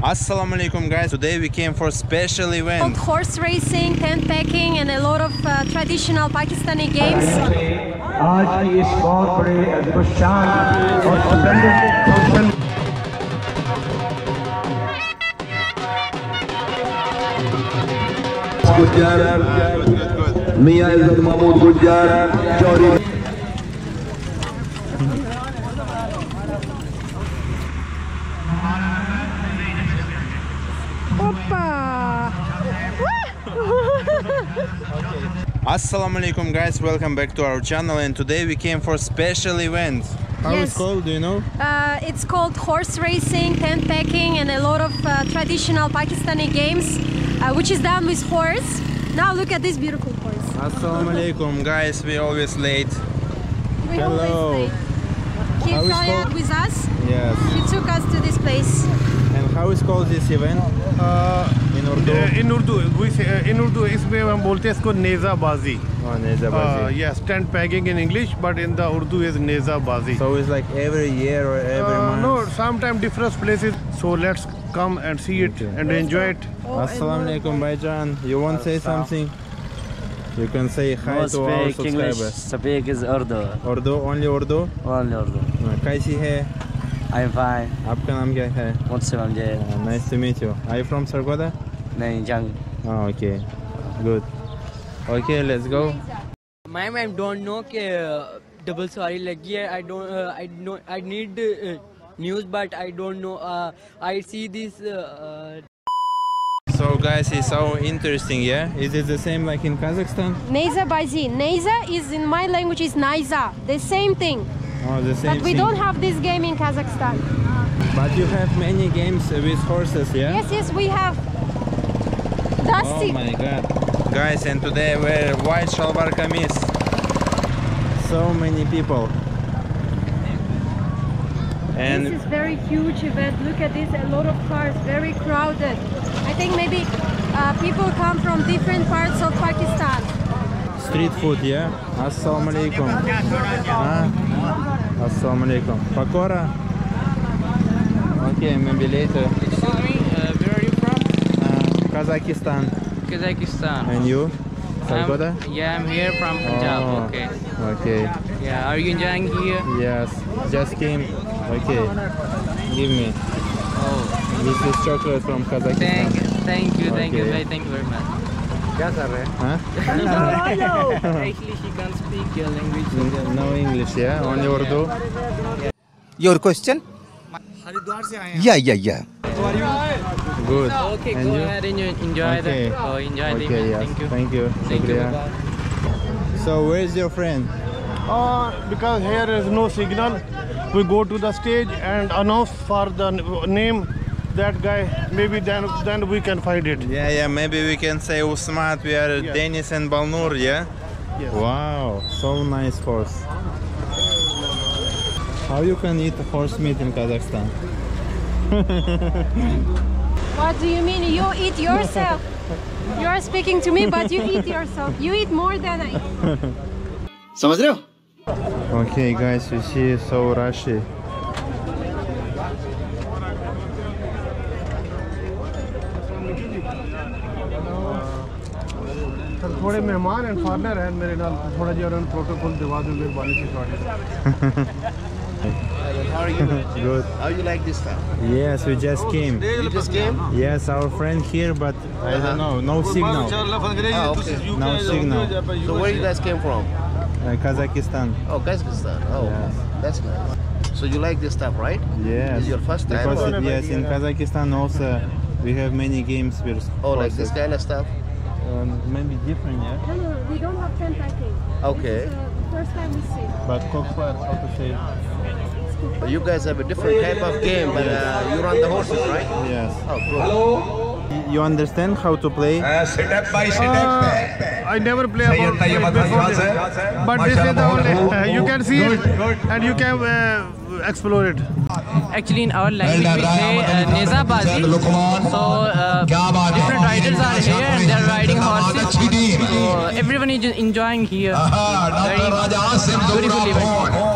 Assalamu alaikum guys, today we came for a special event. Of horse racing, tent pegging and a lot of uh, traditional Pakistani games. Assalamu alaikum guys. Welcome back to our channel and today we came for special event. How it's called? Do you know? Uh, it's called horse racing, tent pegging, and a lot of uh, traditional Pakistani games, uh, which is done with horse. Now look at this beautiful horse. Assalamu alaikum guys. We always late. We Hello. always play. Keep How is with us. Yes. He took us to this place. And how is called this event? In Urdu इन उर्दू इन उर्दू इसमें हम बोलते हैं इसको नेजा बाजी yes tent pegging in English but in the Urdu is नेजा बाजी so is like every year और every month no some time different places so let's come and see it and enjoy it अस्सलाम वालेकुम भाईजान you want say something you can say hi to our subscribers subscribers. Is Urdu Urdu only Urdu only Urdu कैसी है? I'm fine. आपका नाम क्या है? मुझसे नाम जय. Nice to meet you. Are you from Sargodha? Nain Oh, ah, okay. Good. Okay, let's go. Ma'am, I don't know That uh, double sorry lagi. I don't uh, I know I need uh, news but I don't know uh, I see this uh, uh, so guys, it's so interesting, yeah? Is it the same like in Kazakhstan? Neiza Bazi. Neiza is in my language is Naiza. The same thing. Oh, the same But we thing. don't have this game in Kazakhstan. But you have many games with horses, yeah? Yes, yes, we have. Oh my god. Guys, and today we're white shalwar kameez. So many people. And this is very huge event. Look at this, a lot of cars, very crowded. I think maybe uh, people come from different parts of Pakistan. Street food, yeah? Assalamu alaikum. Huh? Assalamu alaikum. Pakora? Okay, maybe later. Sorry, uh, where are you from? Uh, Kazakhstan. Kazakhstan. And you? Sargodha? yeah, I'm here from Punjab. Oh, Okay. Okay. Yeah, are you enjoying here? Yes. Just came. Okay. Give me. Oh, This is chocolate from Kazakhstan. thank you, thank you, Okay. very, thank you very much. Huh? Actually, she can't speak your language. Mm, no English, yeah? Only Urdu? Your question? Yeah, yeah, yeah. Good. Okay, And go you? ahead and enjoy Okay. the. Oh, enjoy the Okay, event. yes. Thank you. Thank you. Thank you. So, where's your friend? uh, because here is no signal we go to the stage and announce for the name that guy maybe then then we can find it Yeah, yeah, maybe we can say Usmat, we are Yes. Denis and Balnur, yeah? Yes. Wow, so nice horse. How you can eat horse meat in Kazakhstan? what do you mean? You eat yourself. You are speaking to me, but you eat yourself. You eat more than I eat. Okay, guys, you see so Rashi. Sir थोड़े मेहमान and foreigner हैं मेरे नाल थोड़ा जी और protocol दिवाज़ दो मेहरबानी से short how are you? Good. How you like this stuff? Yes, we just came. You just came? Yes, our friend here, but I don't know, no signal. Oh, okay. No signal. So where you guys came from? Uh, Kazakhstan. Oh, Kazakhstan. Oh, Yes. that's nice. So you like this stuff, right? Yes. This is your first time? Because it- yes, in Kazakhstan also we have many games with Oh, like this kind of stuff? Um, maybe different, yeah. No, no, we don't have tent pegging. Okay. This is, uh, the first time we see. But Kokpar, how to say? You guys have a different type of game, but uh, you run the horses, right? Yes. Oh, cool. You understand how to play? I never play about it before this, but this is the only uh, you can see it and you can uh, explore it. Actually, in our language, we say uh, Neza Bazi. So, uh, different riders are here and they're riding horses. So, everyone is enjoying here. Very beautiful event.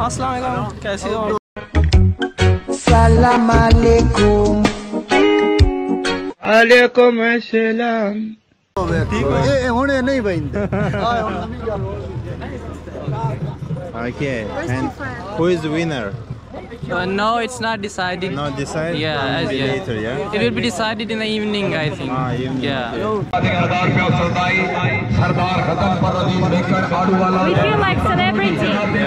Assalamualaikum. कैसे हो Salam alaikum. alaikum assalam Okay. And who is the winner? Uh, no, it's not decided. Not decided. Yeah, as Maybe yet. later. Yeah. It will be decided in the evening, I think. Ah, evening, Yeah. We feel like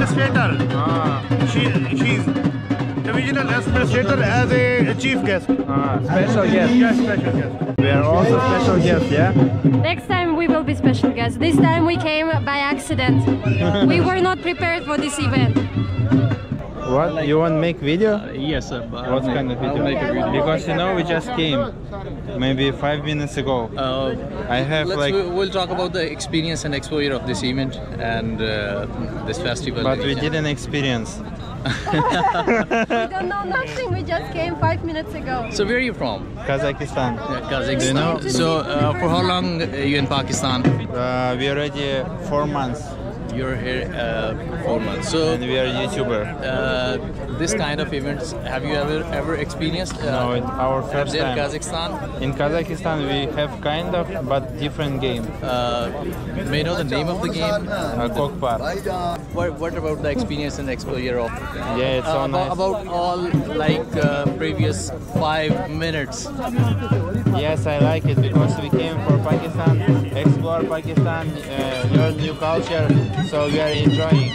administrator. Ah. She, she's divisional administrator as a chief guest. Ah, special guest. Yeah, special guest. We are also special guests. Yeah. Next time we will be special guests. This time we came by accident. we were not prepared for this event. What? You want to make video? yes, sir. I'll What make- kind of video? make a video. Because you know we just came, maybe five minutes ago. Uh, I have like, we- we'll talk about the experience and exposure of this event and uh, this festival. but we didn't experience. we don't know nothing. We just came five minutes ago. So where are you from? Kazakhstan. Kazakhstan. You know? So uh, for how long are you in Pakistan? Uh, we already four months. You're here uh, months. So and we are YouTuber. uh, this kind of events, have you ever ever experienced? Uh, No, it's our first time. Kazakhstan. In Kazakhstan we have kind of, but different game. Uh, may I know the name of the game? Uh, Kokpar. What, what about the experience and exposure of? Yeah, it's so Uh, about, nice. about all like uh, previous five minutes. Yes, I like it because we came for Pakistan, explore Pakistan, uh, learn new culture, so we are enjoying.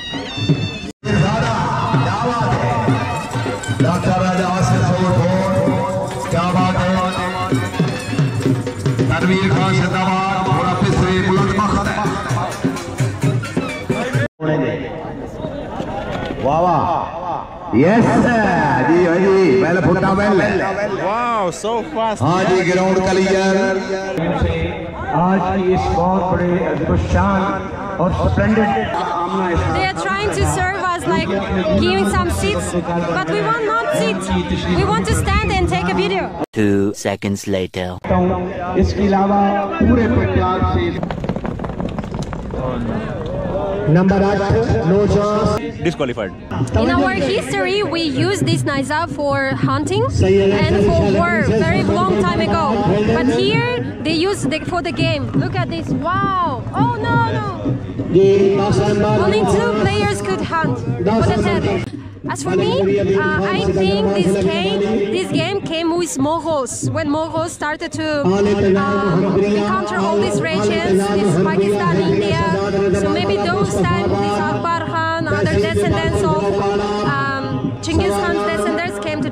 Doctor Raja Asif क्या बात है तनवीर खान जिंदाबाद पूरा पिछले बुलंद मखद वाह वाह yes जी हाँ जी पहले फुटा वेल Wow, so fast. हाँ जी ग्राउंड क्लियर आज की इस बहुत बड़े splendid They are trying to serve us like giving some seats, but we want not seats. We want to stand and take a video. Two seconds later. Number 8, no. Disqualified. In our history, we used this Naiza for hunting and for war very long time ago. But here, they use it for the game. Look at this. Wow. Oh, no, no. Only two players could hunt. A sad. As for me, uh, I think this game, this game came with Moghos. When Moghos started to um, encounter all these regions, this Pakistan, India. So maybe those times, this Akbar Khan, other descendants of um, Genghis to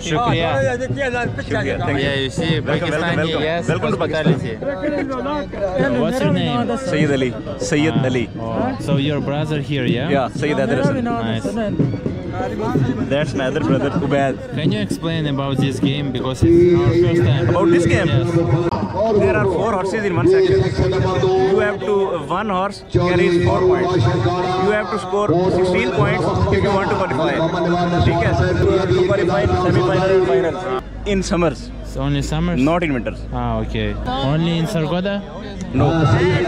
Shukriya. Oh, yeah, you see, Pakistani, yes, Welcome to hospitality. What's your name? Sayyid Ali. Sayyid ah. Ali. Oh, so your brother here, yeah? Yeah, Sayyid Adil Hasan. Nice. That's my other brother, Ubaid. Can you explain about this game because it's our first time? About this game? Yes. There are four horses in one section. You have to, one horse carries four points. You have to score 16 points if you want to qualify. ठीक है? To qualify semi-final and final. In summers, It's only summers? not in winters. Ah, okay. Only in Sargoda? No.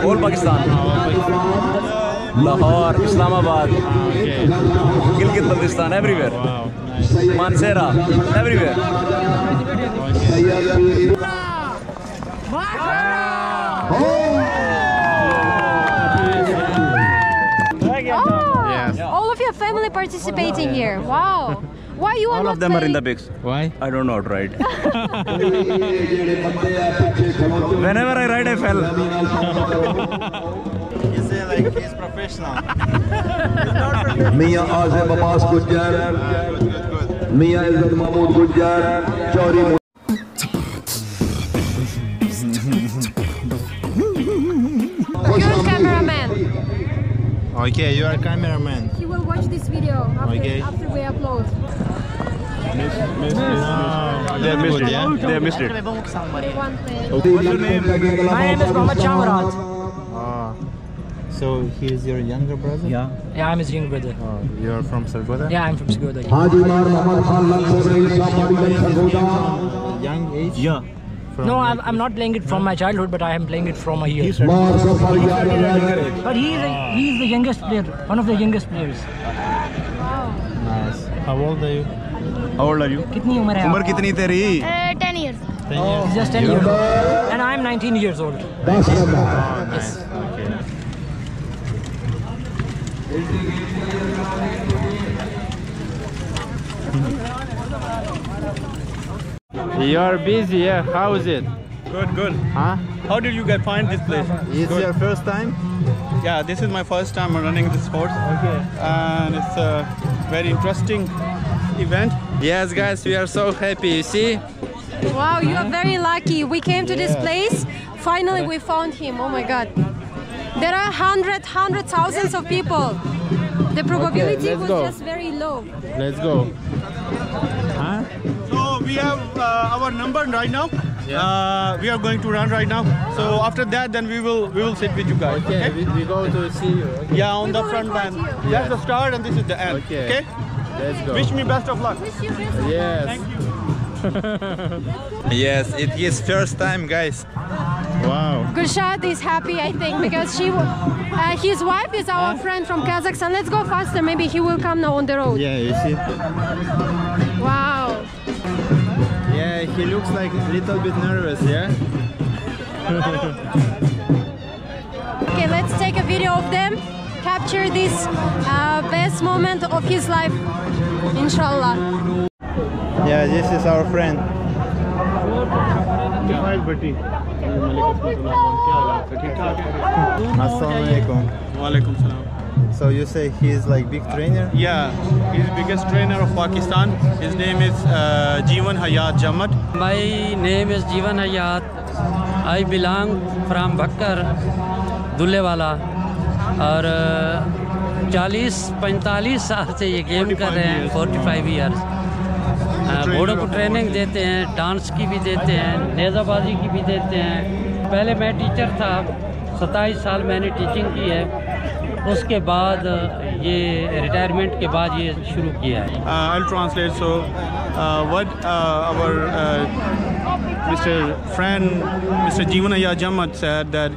Whole Pakistan. Lahore, Islamabad, Okay. Gilgit Baltistan, everywhere. Wow, nice. Mansehra, everywhere. Oh, Yes. all of your family participating here. Wow. Why you are All not of them are in the playing? bigs. Why? I don't know how to ride. Whenever I ride, I fell. He's professional. Mia Abbas Gujar. Mia Izzat Mahmood Gujar. Okay, you are cameraman. He will watch this video after, okay. after we upload. They. Yeah? They. What's your name? My name is Mohammad Shamrat. Ah. So he's your younger brother? Yeah. Yeah, I'm his younger brother. Oh, you're from Sargoda? Yeah, I'm from Sargodha. हाजी मार Mohammad Khan lung से रही सामारी lung Sargodha Young age? Yeah. From no, I'm, I'm not playing it from my childhood, but I am playing it from a year. मार सफर याद But he's a, he's the youngest player, one of the youngest players. Nice. How old are you? How old are you? कितनी उम्र है उम्र कितनी तेरी? Uh, 10 years. Ten Oh, years? he's just 10 years old. And I'm 19 years old. दस number Oh, nice. Hmm. You're busy, yeah. How is it? Good, good. Huh? How did you get find this place? It's Good. your first time? Yeah, this is my first time running this horse. Okay. And it's a very interesting event. Yes, guys, we are so happy. You see? Wow, you are very lucky. We came to this place. Finally, we found him. Oh my God. There are hundred, hundred thousands of people. The probability let's was go. just very low. Let's go. Huh? So we have uh, our number right now. Uh, we are going to run right now. So after that, then we will we will sit with you guys. Okay, we, we go to see you. Okay. Yeah, on We the front record line. That's the start and this is the end. Okay. Okay. Let's go. Wish me best of luck. Wish you best of luck. Yes. Thank you. Yes, it is first time, guys. Wow. Gulshad is happy, I think, because she, uh, his wife is our friend from Kazakhstan. Let's go faster. Maybe he will come now on the road. Yeah, you see? Wow. Yeah, he looks like a little bit nervous, yeah? Okay, let's take a video of them. Capture this uh, best moment of his life. Inshallah. Yeah, this is our friend. Assalamu alaikum. Salam. So you say he is like big trainer? Yeah, he's the biggest trainer of Pakistan. His name is uh, Jeevan Hayat Jamat. My name is Jeevan Hayat. I belong from Bakkar, Dullewala. और चालीस पैंतालीस साल से ये game कर रहे हैं forty five years घोड़ों को ट्रेनिंग देते हैं डांस की भी देते हैं नेज़ाबाजी की भी देते हैं पहले मैं टीचर था सत्ताईस साल मैंने टीचिंग की है उसके बाद ये रिटायरमेंट के बाद ये शुरू किया है Uh, I'll translate. So, uh, what uh, our uh, Mr. friend, Mr. Jeevan Hayat Jamat said that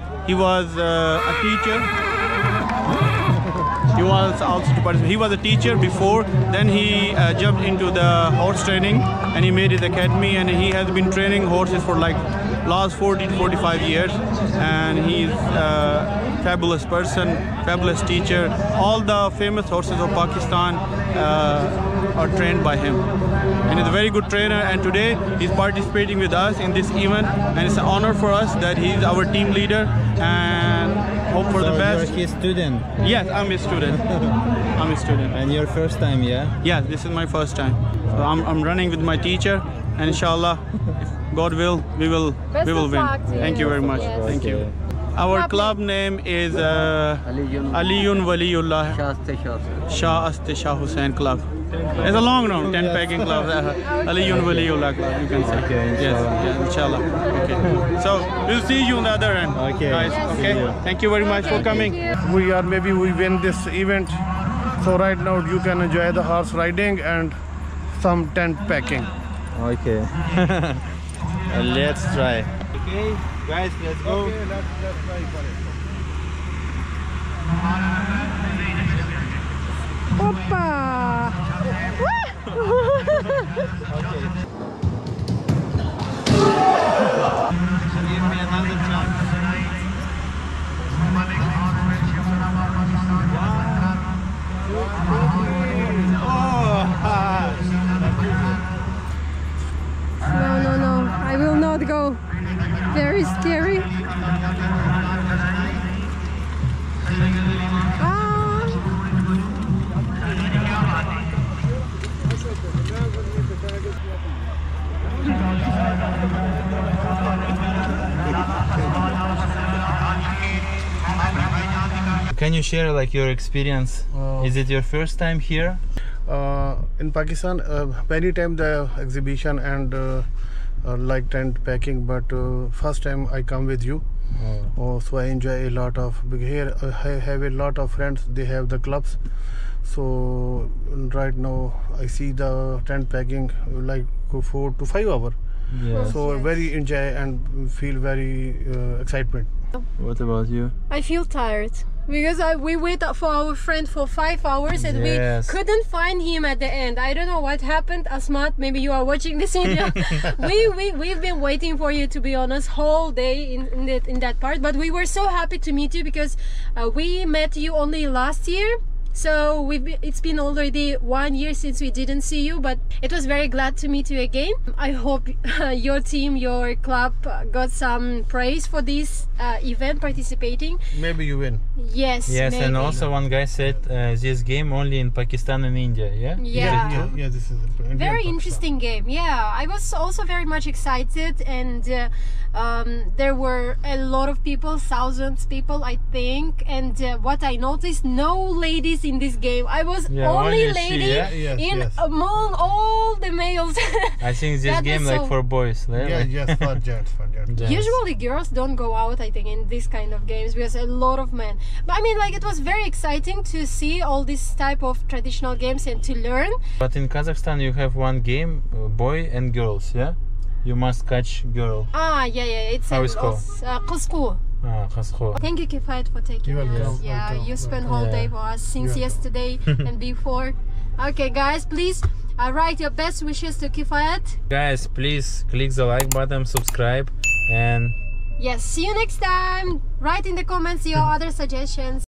he was also to participate. He was a teacher before. Then he uh, jumped into the horse training, and he made his academy. And he has been training horses for like last 40 to 45 years. And he's a fabulous person, fabulous teacher. All the famous horses of Pakistan uh, are trained by him. And he's a very good trainer. And today he's participating with us in this event. And it's an honor for us that he's our team leader. And hope for so the best. You're his student. Yes, I'm a student. I'm a student. And your first time, yeah? Yeah, this is my first time. So I'm, I'm running with my teacher, and inshallah, if God will, we will Best we will win. luck to Thank you you. very much. Yes. Thank you. Our club name is uh, Aliyun Waliullah Shah Aste Shah Hussain Club. It's a long round, tent pegging club. Uh, Aliyun Waliullah Club, you can say. Okay, Yes, inshallah. yeah, inshallah. Okay. So we'll see you on the other end. Okay. Guys, See okay? you. Thank you very much for coming. We are maybe we win this event. So right now you can enjoy the horse riding and some tent pegging. Okay. let's try. Okay, guys, let's go. Opa! Yeah. Can you share like your experience? Uh, Is it your first time here? uh, in Pakistan, uh, many time the exhibition and uh, uh, like tent pegging, but uh, first time I come with you. Oh, so I enjoy a lot of here I have a lot of friends. They have the clubs, so right now I see the tent pegging like four to five hour. Yes. So very enjoy and feel very uh, excitement. What about you? I feel tired because I, we wait for our friend for five hours and Yes. we couldn't find him at the end. I don't know what happened. Asmat, maybe you are watching this video. we, we, we've been waiting for you to be honest whole day in, in, that, in that part. But we were so happy to meet you because uh, we met you only last year. So we've been, it's been already one year since we didn't see you, but it was very glad to meet you again. I hope your team, your club uh, got some praise for this uh, event participating. Maybe you win. Yes. Yes, and also one guy said uh, this game only in Pakistan and India. Yeah. Yeah. Yeah, yeah, this is Indian very Pakistan. interesting game yeah i was also very much excited and uh, um, there were a lot of people thousands people i think and uh, what i noticed no ladies in this game i was Yeah, only only she, lady yeah? Yes, in yes. among all the males I think this game was like so- for boys. yeah, Yeah, like- yes, for gents, for gents. Usually girls don't go out, I think, in this kind of games because a lot of men. But I mean, like, it was very exciting to see all this type of traditional games and to learn. But in Kazakhstan you have one game, uh, boy and girls. Yeah. You must catch girl. Ah, yeah, yeah, it's How a, is called? uh, Qusqu. Ah, khasqo. Thank you, Kifayat, for taking You're us. welcome, Yeah, welcome, you spent welcome. whole day for us since Yeah. yesterday and before. Okay, guys, please uh, write your best wishes to Kifayat. Guys, please click the like button, subscribe, and Yes, see you next time. Write in the comments your other suggestions.